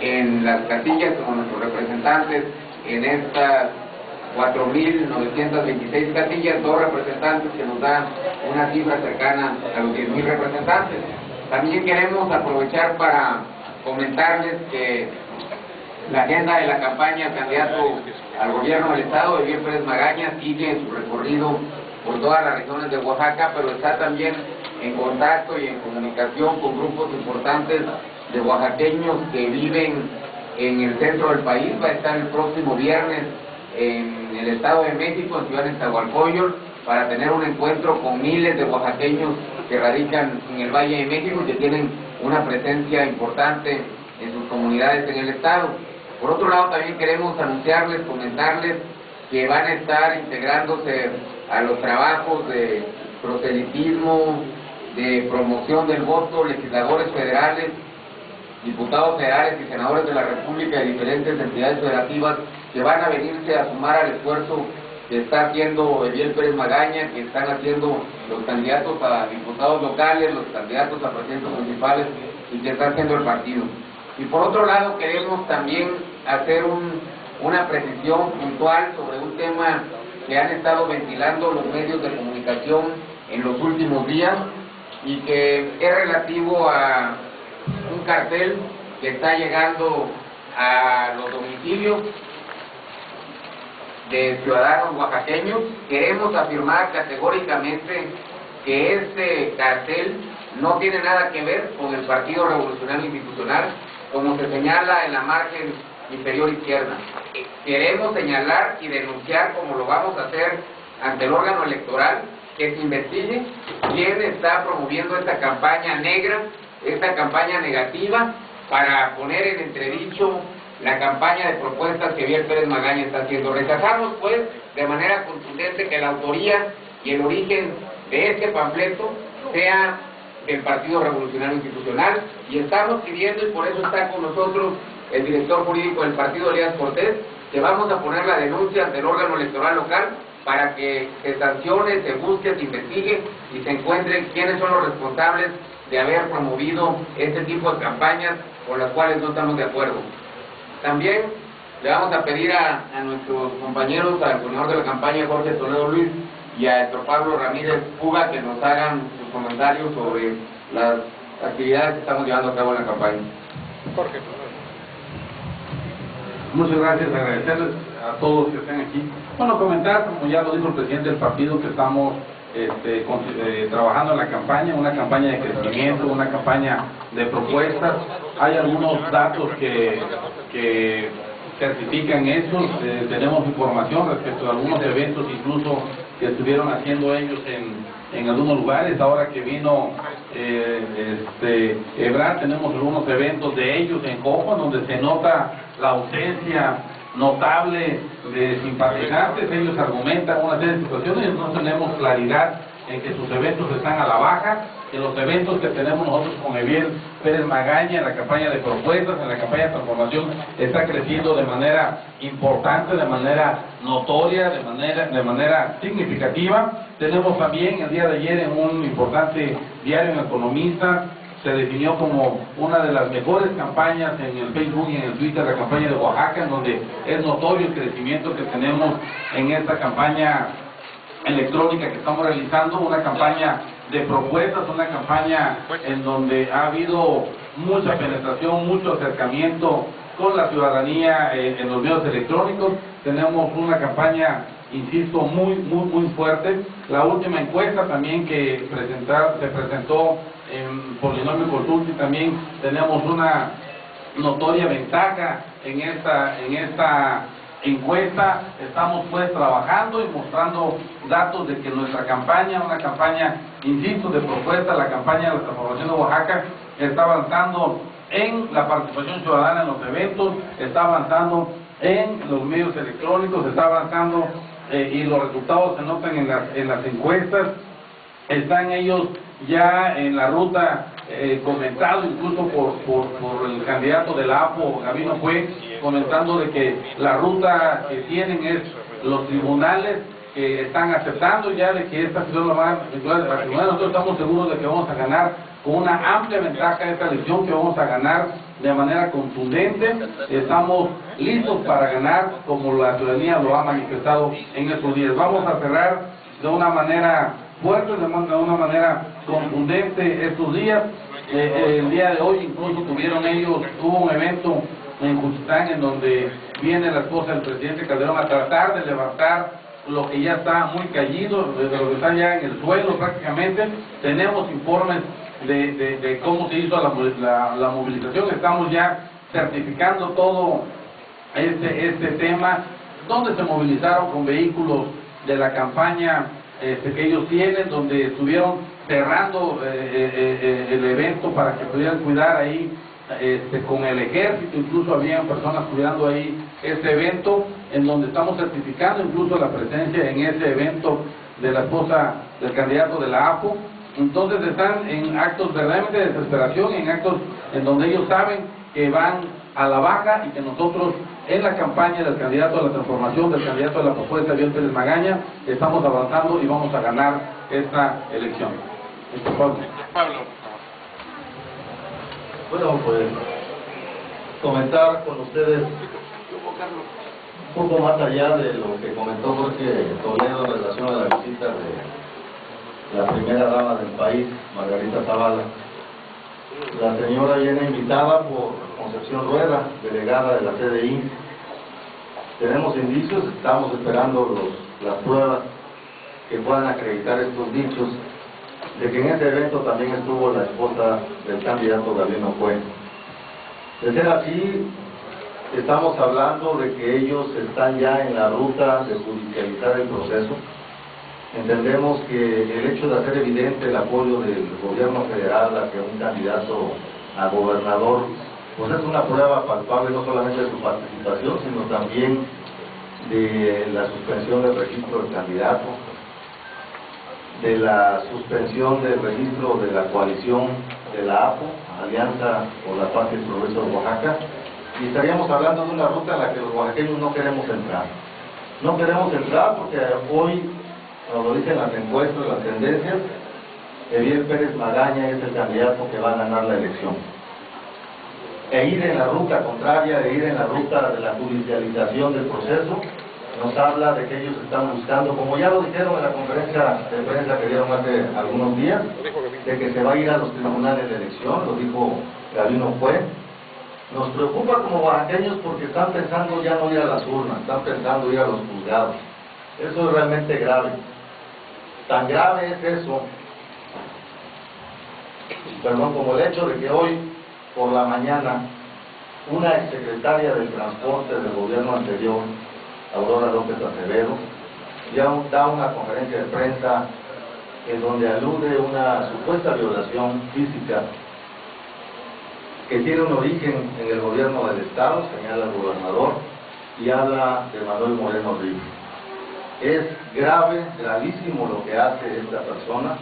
en las casillas como nuestros representantes en estas 4.926 casillas, dos representantes que nos dan una cifra cercana a los 10.000 representantes. También queremos aprovechar para comentarles que la agenda de la campaña candidato al gobierno del Estado, Eviel Pérez Magaña, sigue su recorrido por todas las regiones de Oaxaca, pero está también en contacto y en comunicación con grupos importantes de oaxaqueños que viven en el centro del país. Va a estar el próximo viernes en el Estado de México, en Ciudad de Zahualcoyol, para tener un encuentro con miles de oaxaqueños que radican en el Valle de México y que tienen una presencia importante en sus comunidades en el Estado. Por otro lado, también queremos anunciarles, comentarles que van a estar integrándose a los trabajos de proselitismo, de promoción del voto, legisladores federales, diputados federales y senadores de la República y diferentes entidades federativas que van a venirse a sumar al esfuerzo que está haciendo Eviel Pérez Magaña, que están haciendo los candidatos a diputados locales, los candidatos a presidentes municipales y que está haciendo el partido. Y por otro lado queremos también hacer una precisión puntual sobre un tema que han estado ventilando los medios de comunicación en los últimos días y que es relativo a un cartel que está llegando a los domicilios de ciudadanos oaxaqueños. Queremos afirmar categóricamente que este cartel no tiene nada que ver con el Partido Revolucionario Institucional, como se señala en la margen inferior izquierda. Queremos señalar y denunciar, como lo vamos a hacer ante el órgano electoral, que se investigue quién está promoviendo esta campaña negra, esta campaña negativa, para poner en entredicho la campaña de propuestas que Biel Pérez Magaña está haciendo. Rechazamos, pues, de manera contundente que la autoría y el origen de este panfleto sea del Partido Revolucionario Institucional y estamos pidiendo, y por eso está con nosotros el director jurídico del partido, Elías Cortés, que vamos a poner la denuncia ante el órgano electoral local para que se sancione, se busque, se investigue y se encuentren quiénes son los responsables de haber promovido este tipo de campañas con las cuales no estamos de acuerdo. También le vamos a pedir a, nuestros compañeros, al coordinador de la campaña Jorge Toledo Luis y a nuestro Pablo Ramírez Puga que nos hagan sus comentarios sobre las actividades que estamos llevando a cabo en la campaña. Jorge. Muchas gracias, agradecerles a todos que estén aquí. Bueno, comentar, como ya lo dijo el presidente del partido, que estamos este, eh, trabajando en la campaña, una campaña de crecimiento, una campaña de propuestas. Hay algunos datos que, que certifican eso, eh, tenemos información respecto a algunos eventos incluso que estuvieron haciendo ellos en, en algunos lugares, ahora que vino eh, este, Ebrard, tenemos algunos eventos de ellos en Cojo, donde se nota la ausencia notable de simpatizantes, ellos argumentan una serie de situaciones no tenemos claridad en que sus eventos están a la baja, que los eventos que tenemos nosotros con Eviel Pérez Magaña en la campaña de propuestas, en la campaña de transformación, está creciendo de manera importante, de manera notoria, de manera, de manera significativa. Tenemos también el día de ayer en un importante diario en Economista, se definió como una de las mejores campañas en el Facebook y en el Twitter, la campaña de Oaxaca, en donde es notorio el crecimiento que tenemos en esta campaña electrónica que estamos realizando, una campaña de propuestas, una campaña en donde ha habido mucha penetración, mucho acercamiento con la ciudadanía eh, en los medios electrónicos. Tenemos una campaña, insisto, muy, muy, muy fuerte. La última encuesta también que presentar, se presentó en Polinomio Consulti también tenemos una notoria ventaja en esta, en esta encuesta. Estamos pues trabajando y mostrando datos de que nuestra campaña, una campaña, insisto, de propuesta, la campaña de la transformación de Oaxaca, está avanzando en la participación ciudadana en los eventos, está avanzando en los medios electrónicos, está avanzando eh, y los resultados se notan en las, en las encuestas, están ellos ya en la ruta eh, comentado incluso por, por, el candidato de la APO, Gabino fue comentando de que la ruta que tienen es los tribunales que están aceptando ya de que esta situación lo van a nosotros estamos seguros de que vamos a ganar con una amplia ventaja esta elección que vamos a ganar de manera contundente. Estamos listos para ganar como la ciudadanía lo ha manifestado en estos días. Vamos a cerrar de una manera fuerte, de una manera contundente estos días. Eh, el día de hoy incluso tuvieron ellos, hubo un evento en Juchitán en donde viene la esposa del presidente Calderón a tratar de levantar lo que ya está muy de lo que está ya en el suelo prácticamente. Tenemos informes de, cómo se hizo la, movilización, estamos ya certificando todo este, este tema, donde se movilizaron con vehículos de la campaña este, que ellos tienen, donde estuvieron cerrando eh, eh, eh, el evento para que pudieran cuidar ahí este, con el ejército, incluso había personas cuidando ahí este evento, en donde estamos certificando incluso la presencia en ese evento de la esposa del candidato de la APO. Entonces están en actos verdaderamente de desesperación, en actos en donde ellos saben que van a la baja y que nosotros en la campaña del candidato a la transformación, del candidato a la propuesta de Pérez Magaña, estamos avanzando y vamos a ganar esta elección. Pablo. Bueno, pues comentar con ustedes un poco más allá de lo que comentó Jorge Toledo en relación a la visita de la primera dama del país, Margarita Zavala. La señora viene invitada por Concepción Rueda, delegada de la CDI. Tenemos indicios, estamos esperando los, las pruebas que puedan acreditar estos dichos de que en ese evento también estuvo la esposa del candidato Gabino Cuen. De ser así, estamos hablando de que ellos están ya en la ruta de judicializar el proceso. Entendemos que el hecho de hacer evidente el apoyo del gobierno federal hacia un candidato a gobernador, pues es una prueba palpable no solamente de su participación, sino también de la suspensión del registro del candidato, de la suspensión del registro de la coalición de la APO, Alianza por la Paz y el Progreso de Oaxaca, y estaríamos hablando de una ruta en la que los oaxaqueños no queremos entrar. No queremos entrar porque hoy, como lo dicen las encuestas, las tendencias, Eviel Pérez Magaña es el candidato que va a ganar la elección. E ir en la ruta contraria, e ir en la ruta de la judicialización del proceso, nos habla de que ellos están buscando, como ya lo dijeron en la conferencia de prensa que dieron hace algunos días, de que se va a ir a los tribunales de elección, lo dijo Gabino Fue. Nos preocupa como oaxaqueños porque están pensando ya no ir a las urnas, están pensando ir a los juzgados. Eso es realmente grave. Tan grave es eso, perdón, como el hecho de que hoy por la mañana una exsecretaria del transporte del gobierno anterior Aurora López Acevedo, ya da una conferencia de prensa en donde alude una supuesta violación física que tiene un origen en el gobierno del Estado, señala el gobernador, y habla de Manuel Moreno Ríos. Es grave, gravísimo lo que hace esta persona,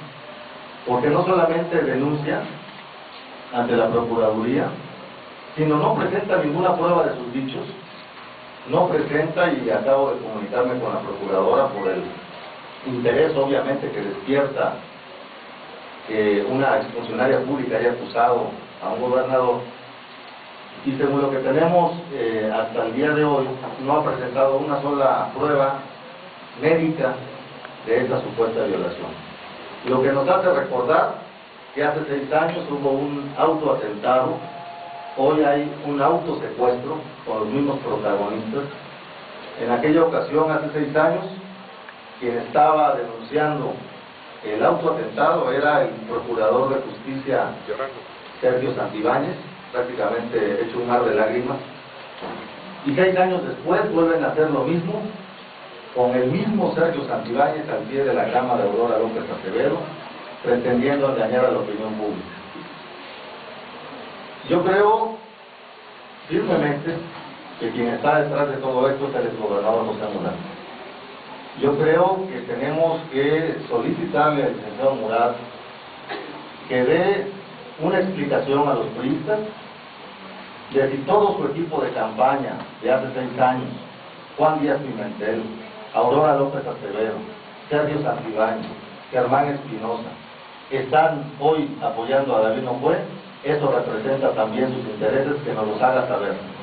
porque no solamente denuncia ante la Procuraduría, sino no presenta ninguna prueba de sus dichos, no presenta y acabo de comunicarme con la procuradora por el interés obviamente que despierta que una funcionaria pública haya acusado a un gobernador y según lo que tenemos eh, hasta el día de hoy no ha presentado una sola prueba médica de esa supuesta violación. Lo que nos hace recordar que hace seis años hubo un autoatentado Hoy hay un autosecuestro con los mismos protagonistas. En aquella ocasión, hace seis años, quien estaba denunciando el autoatentado era el procurador de justicia Sergio Santibáñez, prácticamente hecho un mar de lágrimas. Y seis años después vuelven a hacer lo mismo con el mismo Sergio Santibáñez al pie de la cama de Aurora López Acevedo, pretendiendo engañar a la opinión pública. Yo creo firmemente que quien está detrás de todo esto es el exgobernador José Murat. Yo creo que tenemos que solicitarle al licenciado Murat que dé una explicación a los turistas de si todo su equipo de campaña de hace seis años, Juan Díaz Pimentel, Aurora López Acevedo, Sergio Santibáñez, Germán Espinosa, están hoy apoyando a David Nocue, eso representa también sus intereses, que nos los haga saber.